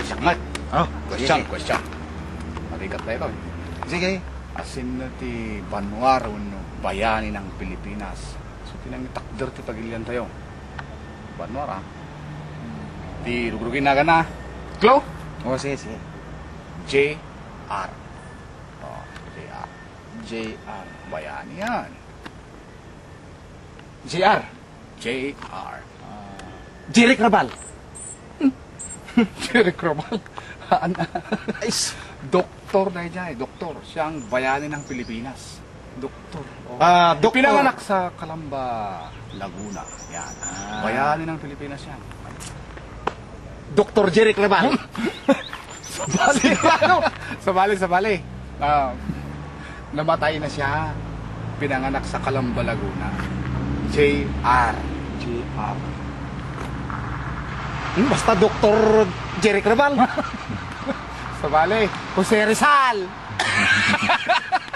question. Ngat. Oh, Question, sige. question. Marikat tayo ron. Sige. Asin na ti Banwar no bayani ng Pilipinas. So tinangitakder ti pagilian tayo. Banwar ah. Di rugrugin na gana. Klo? Oh, sige, sige. J.R. Oh, J.R. JR. Bayani yan. JR. J.R. Jeric Rabal. Ana. Ay, Doktor na dyan eh. Doktor. Siyang bayani ng Pilipinas. Doktor. Oh. Ah, doktor. Pinanganak sa Calamba, Laguna. Yan. Ah. Bayani ng Pilipinas yan. Dr. Jeric Rabal. Sabali. sabali, sabali. Ah, namatay na siya. Pinanganak sa Calamba, Laguna. J.R. JR. Hmm, basta Dr. Jeric Rabal. Sabali. Jose Rizal.